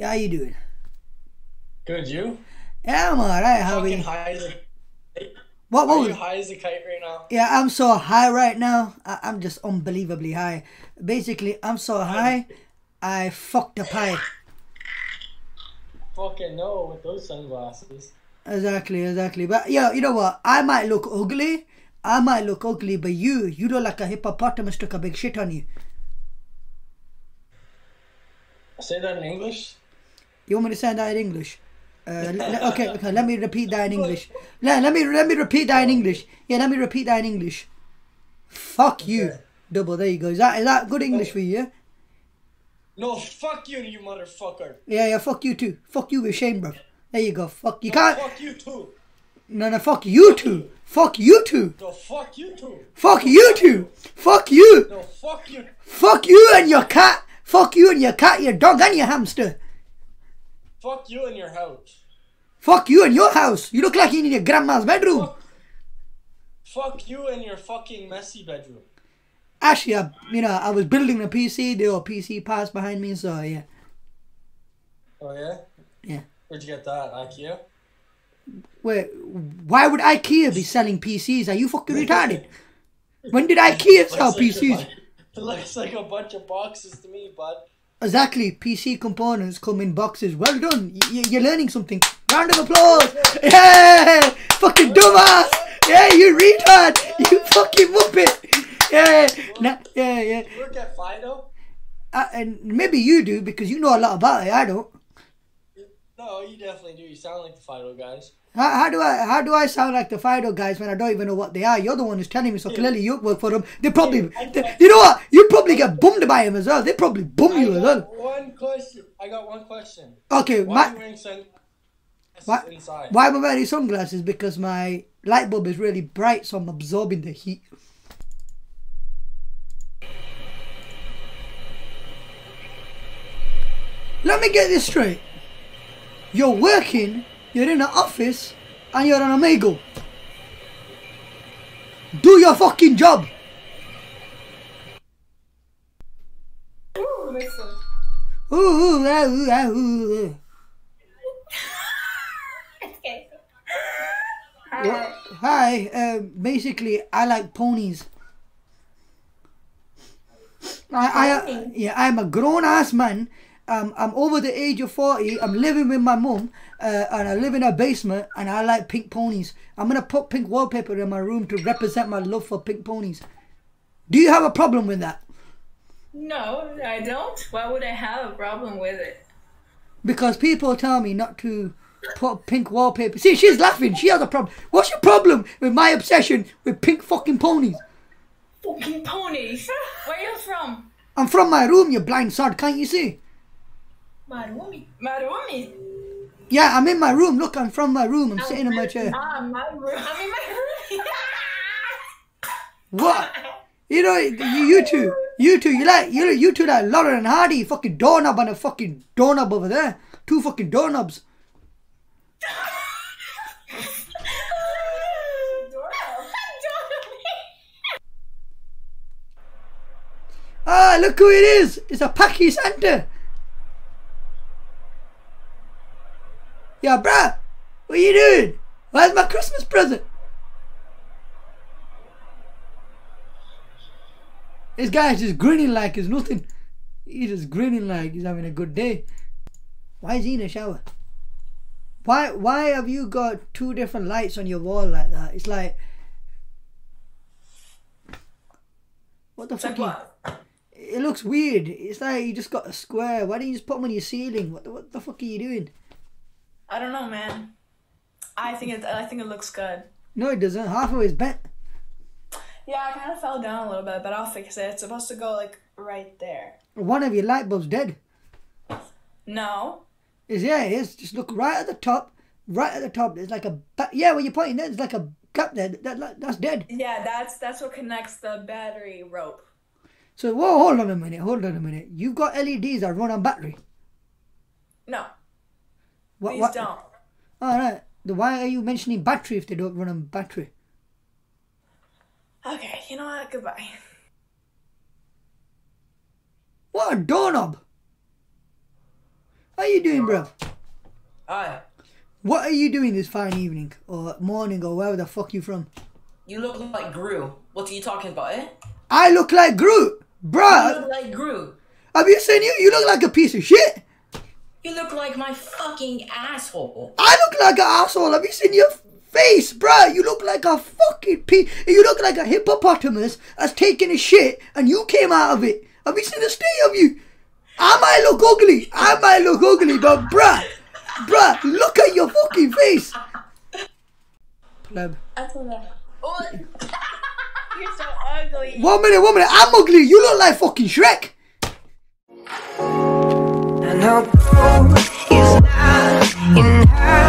How you doing? Good, you? Yeah, I'm alright. How are Fucking you? high as a, What? are What? you high as a kite right now? yeah, I'm so high right now. I, I'm just unbelievably high. Basically, I'm so high. I fucked a pie. Fucking no, with those sunglasses. Exactly, exactly. But yeah, you know what? I might look ugly. I might look ugly, but you, you look like a hippopotamus took a big shit on you. Say that in English? You want me to say that in English? Uh, le- okay, okay. Let me repeat that in English. Let, let me let me repeat that in English. Yeah, let me repeat that in English. Fuck you, Okay. double. There you go. Is that is that good English for you? Yeah, No, fuck you, you motherfucker. yeah. yeah fuck you too. Fuck you with shame, bro. There you go. Fuck you No, can't. fuck you too. No, no. Fuck you too. Fuck you too. No, fuck you too. Fuck you too. Fuck you. No, fuck you. Fuck you and your cat. Fuck you and your cat, your dog, and your hamster. Fuck you and your house. Fuck you and your house. You look like you're in your grandma's bedroom. Fuck. Fuck you and your fucking messy bedroom. Actually, I, you know, I was building a PC. There were PC parts behind me, so yeah. Oh yeah? Yeah. Where'd you get that? IKEA? Wait, why would IKEA be selling PCs? Are you fucking retarded? When did IKEA sell Looks like PCs? It looks like a bunch of boxes to me, bud. Exactly, PC components come in boxes. Well done, y- you're learning something. Round of applause! Yeah! Fucking dumbass! Yeah, you retard! You fucking muppet! Yeah, nah, yeah, yeah. You work at Fido? Uh, and maybe you do because you know a lot about it. I don't. No, you definitely do. You sound like the Fido guys. How, how do I how do I sound like the Fido guys when I don't even know what they are? You're the one who's telling me, so clearly you work for them. They probably, they- you know what? You probably get bummed by him as well. They probably bum you as well. one question. I got one question. Okay, Why are you my, wearing sunglasses Why- inside? why am I wearing sunglasses? Because my light bulb is really bright, so I'm absorbing the heat. Let me get this straight. You're working, you're in an office, and you're an amigo. Do your fucking job. Ooh, listen. Ooh, ooh, ah, ooh, ah, ooh. Okay. Well, Hi, uh, basically, I like ponies. I, I, yeah, I'm a grown ass man. Um, I'm over the age of 40. I'm living with my mum, uh, and I live in a basement, and I like pink ponies. I'm gonna put pink wallpaper in my room to represent my love for pink ponies. Do you have a problem with that? No, I don't. Why would I have a problem with it? Because people tell me not to put pink wallpaper. See, she's laughing. She has a problem. What's your problem with my obsession with pink fucking ponies? Fucking ponies. Where are you from? I'm from my room, you blind sod. Can't you see? Marumi. Marumi. Yeah, I'm in my room. Look, I'm from my room. I'm sitting in my chair. Ah, my room. I'm in my room. What? You know, you, you two, you two, you like, you, you two like Laurel and Hardy, fucking doorknob and a fucking doorknob over there. Two fucking doorknobs. Ah, look who it is. It's a Paki Santa. Yeah, bruh. What are you doing? Where's my Christmas present? This guy's just grinning like it's nothing. He's just grinning like he's having a good day. Why is he in a shower? Why why have you got two different lights on your wall like that? It's like What the fuck? You- It looks weird. It's like you just got a square. Why don't you just put them on your ceiling? What the, what the fuck are you doing? I don't know, man. I think it. I think it looks good. No, it doesn't. Half of it's bent. Yeah, I kind of fell down a little bit, but I'll fix it. It's supposed to go like right there. One of your light bulbs dead. No. Is yeah, it is. Just look right at the top. Right at the top. There's like a yeah. When you're pointing, there, there's like a gap there. That, that that's dead. Yeah, that's that's what connects the battery rope. So whoa, hold on a minute. Hold on a minute. You've got LEDs that run on battery. No, What? these what? don't. All right. Why are you mentioning battery if they don't run on battery? Okay, you know what? Goodbye. What a doorknob! How are you doing, bro? Hi. What are you doing this fine evening or morning or wherever the fuck you from? You look like Gru. What are you talking about, eh? I look like Groot, You bruh. look like Gru. Have you seen you? You look like a piece of shit. You look like my fucking asshole. I look like an asshole. Have you seen your face, bruh? You look like a fucking piece. You look like a hippopotamus that's taking a shit and you came out of it. Have you seen the state of you? I might look ugly. I might look ugly, but bruh, bruh, look at your fucking face. Pleb. What? Oh, you're so ugly. One minute, one minute. I'm ugly. You look like fucking Shrek. Now go. it's not enough.